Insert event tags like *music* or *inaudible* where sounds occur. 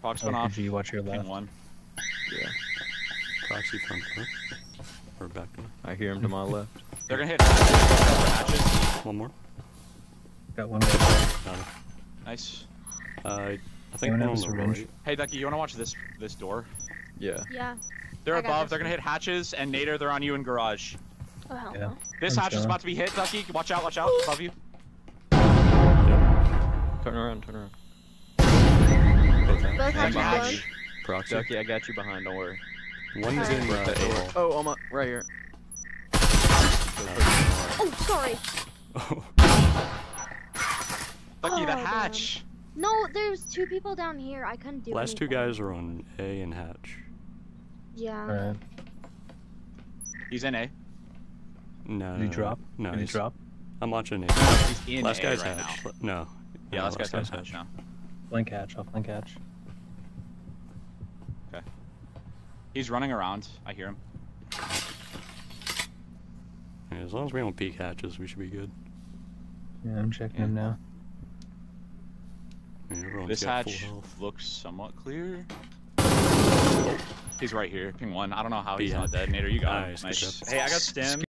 Prox went Oh, off. G, watch your Ping left. one. Yeah. Proxy front door. Or back door. I hear him to my *laughs* left. They're gonna hit hatches. hatches. One more. Got one guy. Got it. Nice. Uh, I think Anyone one have on a the right. Hey Ducky, you wanna watch this this door? Yeah. Yeah. They're I above. They're gonna hit hatches, and Nader, they're on you in garage. Oh hell Yeah. no. This I'm hatch is about to be hit, Ducky. Watch out, watch out, above you. Turn around, turn around. Both hatch. Both hatches hatch. blown. Proxy. Ducky, I got you behind, don't worry. One's Alright. in uh, The door. A- oh, I'm right here. Oh, sorry. *laughs* Ducky, Oh, the damn. hatch. No, there's two people down here. I couldn't do Last two guys are on A and hatch. Yeah. Alright. He's in A. No. Did he no, drop? No, Did he he's, drop? I'm watching A. He's in last A guy's right hatch. now. No. Yeah, No, last guy's hatch, hatch now. Flank hatch. I'll flank hatch. Okay. He's running around. I hear him. Yeah, as long as we don't peek hatches, we should be good. Yeah, I'm checking him now. Yeah, This hatch looks somewhat clear. He's right here. Ping one. I don't know how B he's not hatch. dead. Nader, you got. Nice, good Nice. Hey, I got stim.